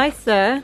Hi, sir.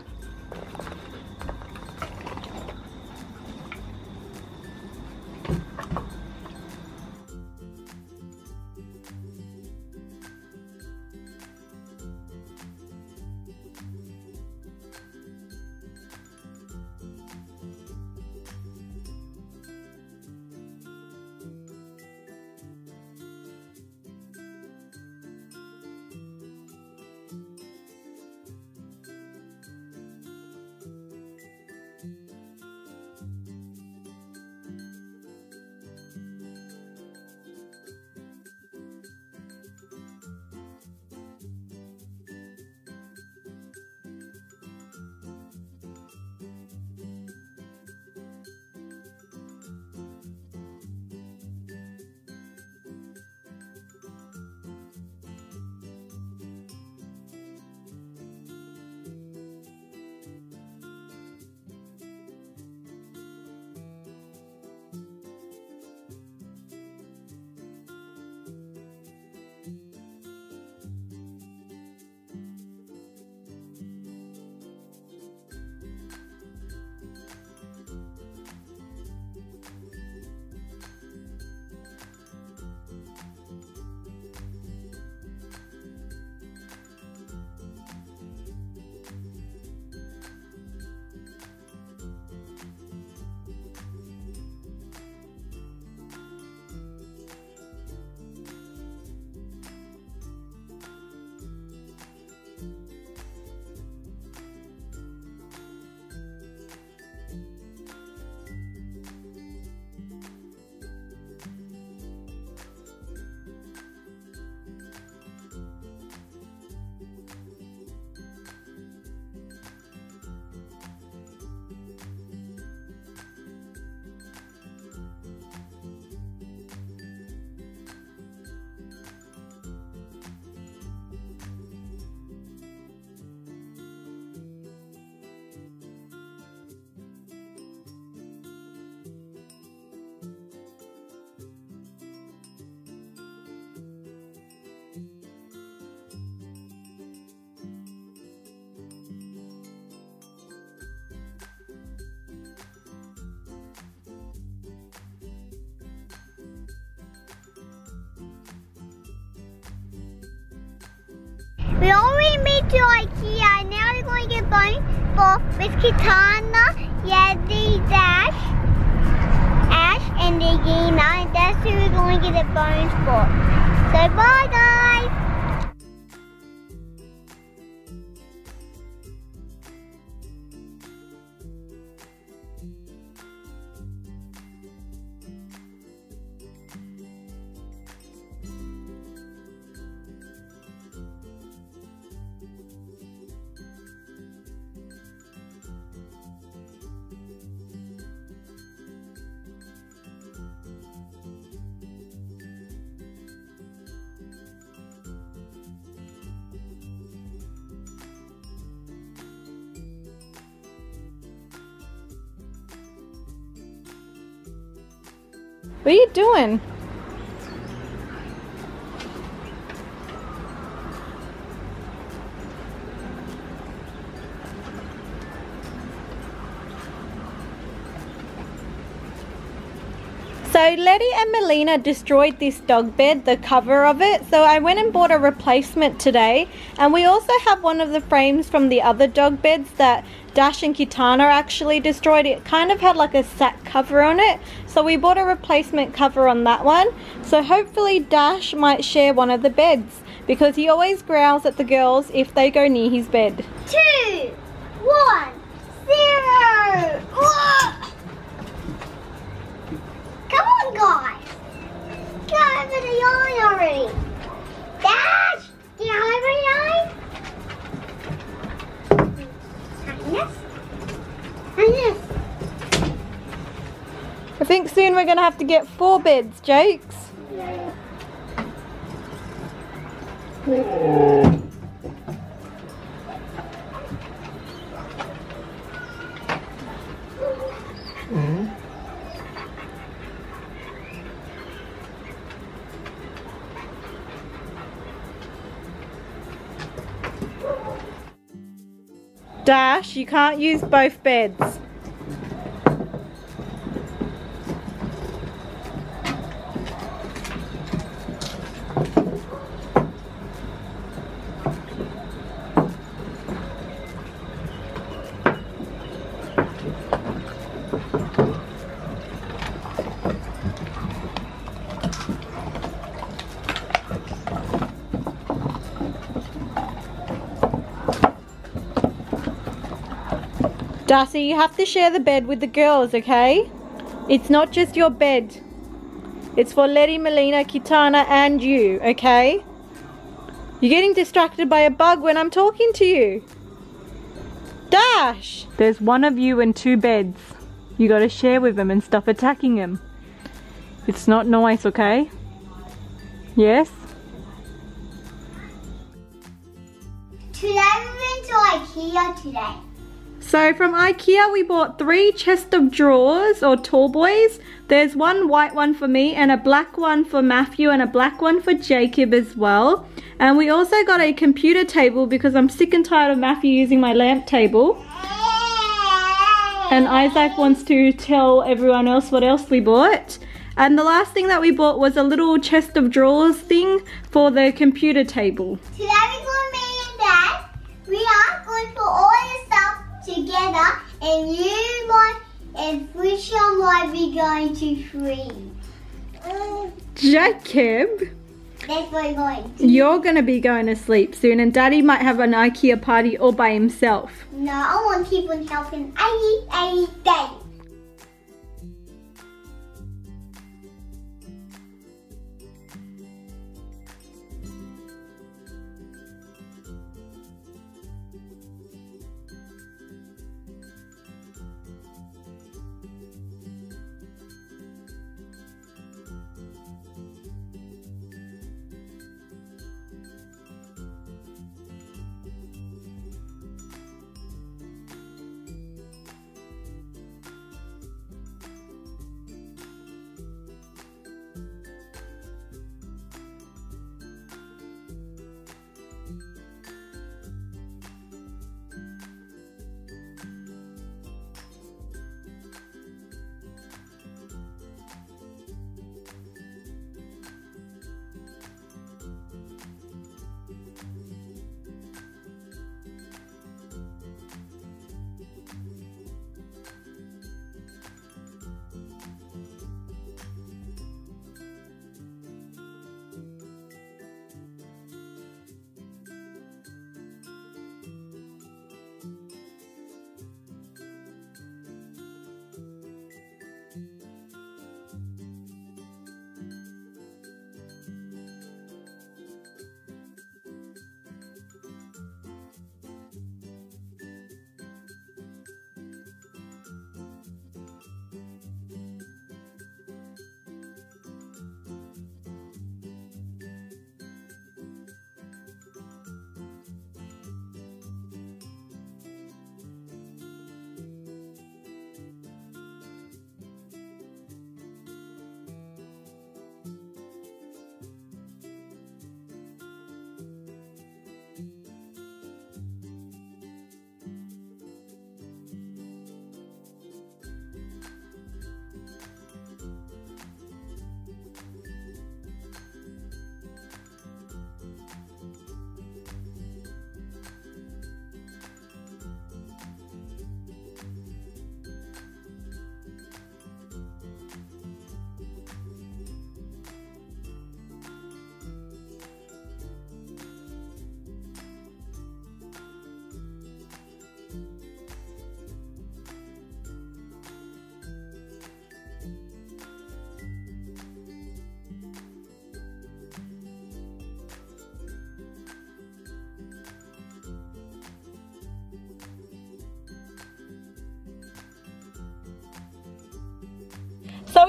For Miss Kitana, Yeti, Dash, Ash, and Regina. And that's who we're going to get the bones for. So bye guys. What are you doing? So Letty and Melina destroyed this dog bed, the cover of it. So I went and bought a replacement today. And we also have one of the frames from the other dog beds that Dash and Kitana actually destroyed. It kind of had like a sack cover on it. So we bought a replacement cover on that one. So hopefully Dash might share one of the beds because he always growls at the girls if they go near his bed. Two, one, zero. Come on, guys. Get over the line already. Dash, get over the line. Kindness. Kindness. I think soon we're going to have to get four bids, Jakes. Oh. Dash, you can't use both beds. Darcy, you have to share the bed with the girls, okay? It's not just your bed. It's for Letty, Melina, Kitana, and you, okay? You're getting distracted by a bug when I'm talking to you. Dash! There's one of you and two beds. You gotta share with them and stop attacking them. It's not nice, okay? Yes? Today we went to Ikea today. So from Ikea we bought three chest of drawers or tall boys. There's one white one for me and a black one for Matthew and a black one for Jacob as well. And we also got a computer table because I'm sick and tired of Matthew using my lamp table. And Isaac wants to tell everyone else what else we bought. And the last thing that we bought was a little chest of drawers thing for the computer table. Today to me and Dad. We are going put all this stuff together and you might and Frisha might be going to free. Jacob, That's where going. to. you're gonna be going to sleep soon and Daddy might have an Ikea party all by himself. No, I want to keep on helping every, every day.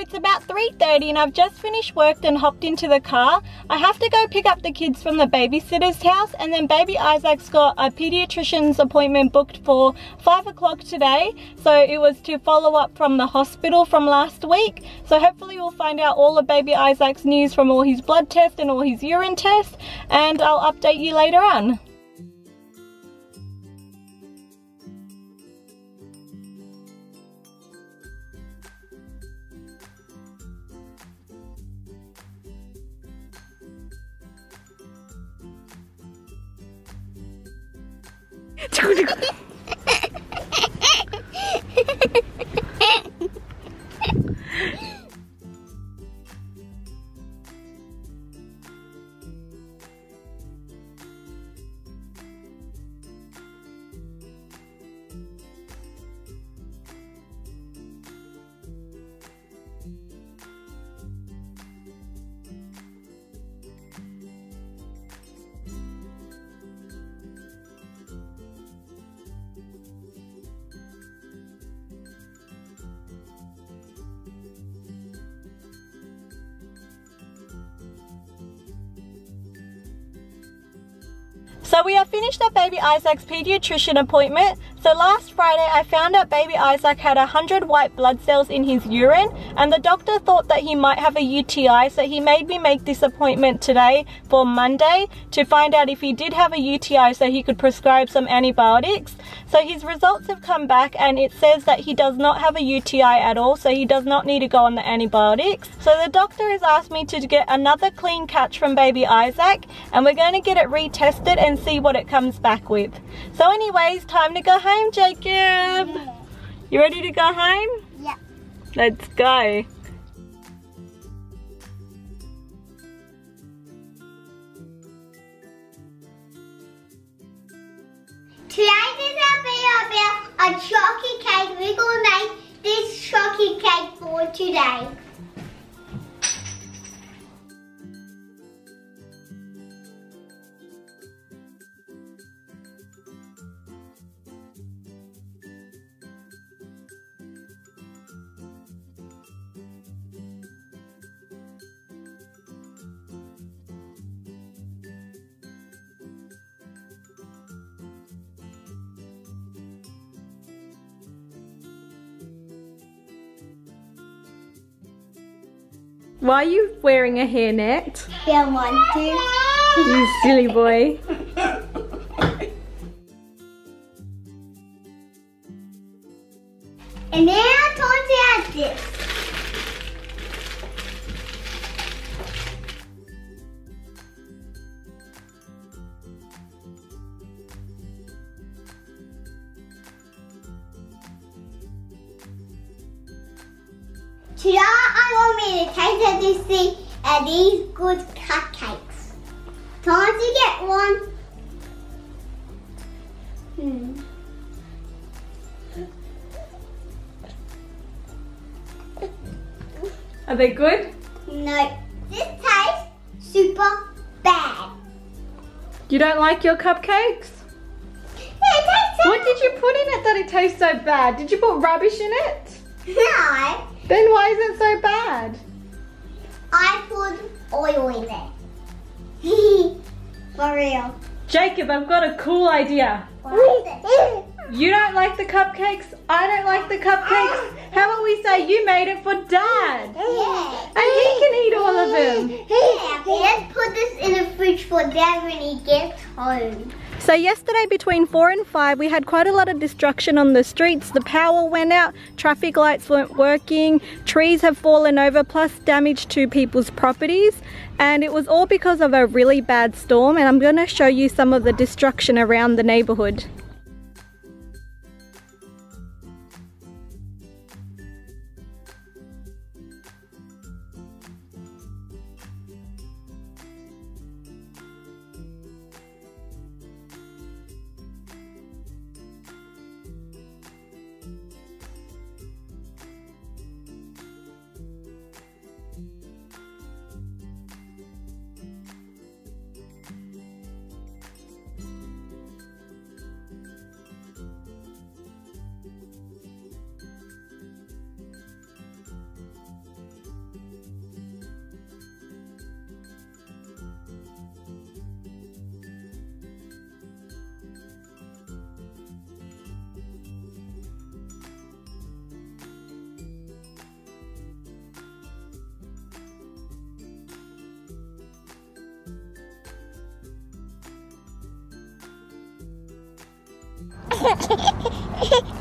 It's about 3.30 and I've just finished work and hopped into the car. I have to go pick up the kids from the babysitter's house and then baby Isaac's got a pediatrician's appointment booked for 5 o'clock today. So it was to follow up from the hospital from last week. So hopefully we'll find out all of baby Isaac's news from all his blood tests and all his urine tests and I'll update you later on. So we have finished our baby Isaac's pediatrician appointment. So last Friday I found out baby Isaac had 100 white blood cells in his urine and the doctor thought that he might have a UTI so he made me make this appointment today for Monday to find out if he did have a UTI so he could prescribe some antibiotics. So his results have come back and it says that he does not have a UTI at all so he does not need to go on the antibiotics. So the doctor has asked me to get another clean catch from baby Isaac and we're going to get it retested and see what it comes back with. So anyways, time to go home, Jacob. Yeah. You ready to go home? Yeah. Let's go. Today is our video about a chocolate cake. We're gonna make this chocolate cake for today. Why are you wearing a hairnet? Don't want to. You silly boy. Hmm. Are they good? No, this tastes super bad. You don't like your cupcakes? It tastes What did you put in it that it tastes so bad? Did you put rubbish in it? No, Then why is it so bad? I put oil in it. For real. Jacob, I've got a cool idea. You don't like the cupcakes, I don't like the cupcakes. How about we say you made it for dad? Yeah. And he can eat all of them. Yeah, let's put this in fridge for when he gets home. So yesterday between 4 and 5 we had quite a lot of destruction on the streets. The power went out, traffic lights weren't working, trees have fallen over plus damage to people's properties and it was all because of a really bad storm and I'm going to show you some of the destruction around the neighborhood. フフフ。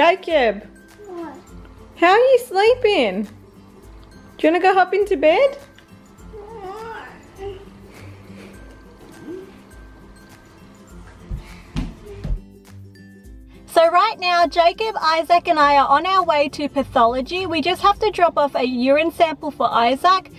Jacob, how are you sleeping? Do you want to go hop into bed? So right now, Jacob, Isaac and I are on our way to pathology. We just have to drop off a urine sample for Isaac.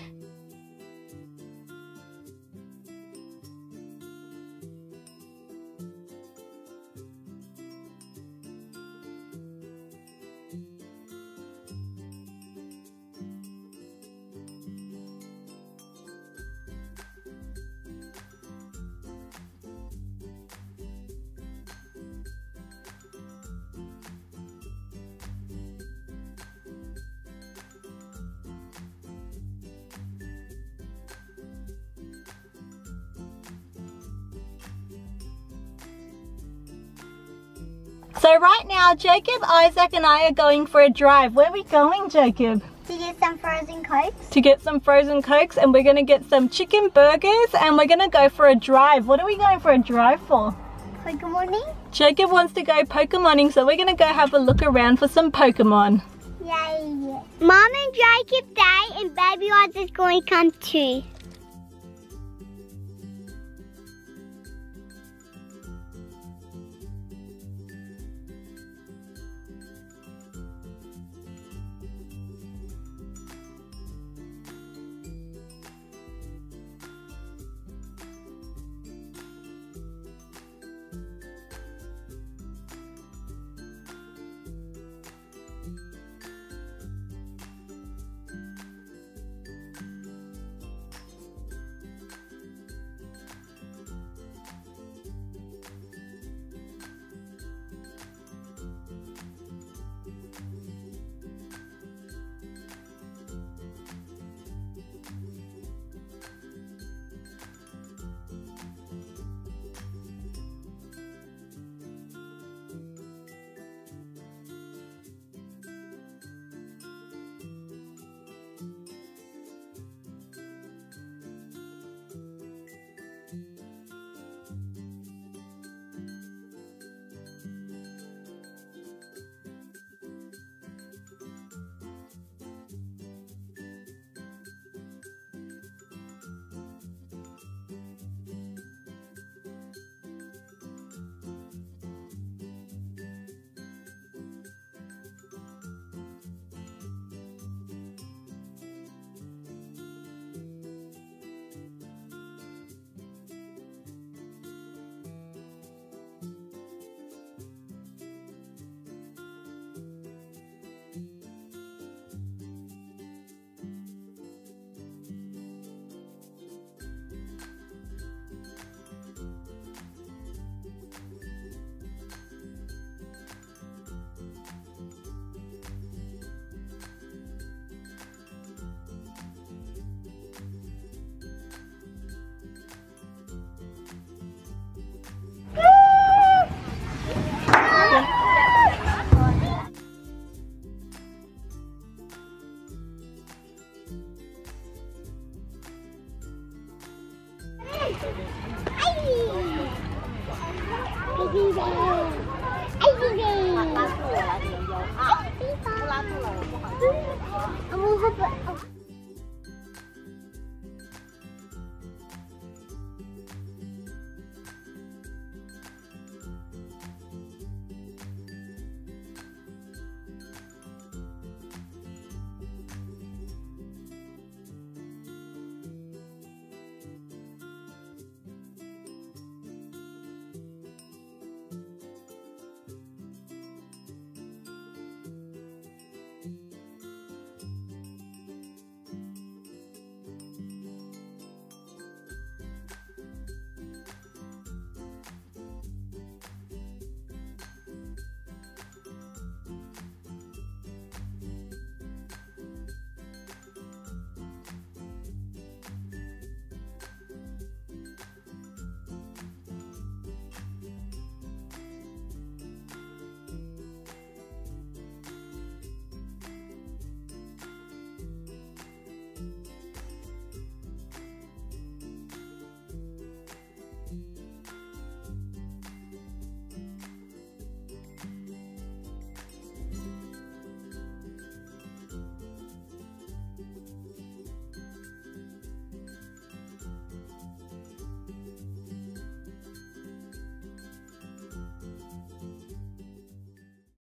So right now, Jacob, Isaac and I are going for a drive. Where are we going, Jacob? To get some frozen cokes. To get some frozen cokes and we're gonna get some chicken burgers and we're gonna go for a drive. What are we going for a drive for? Pokemoning? Jacob wants to go Pokemoning, so we're gonna go have a look around for some Pokemon. Yay. Mom and Jacob Day and Baby Oz is going to come too.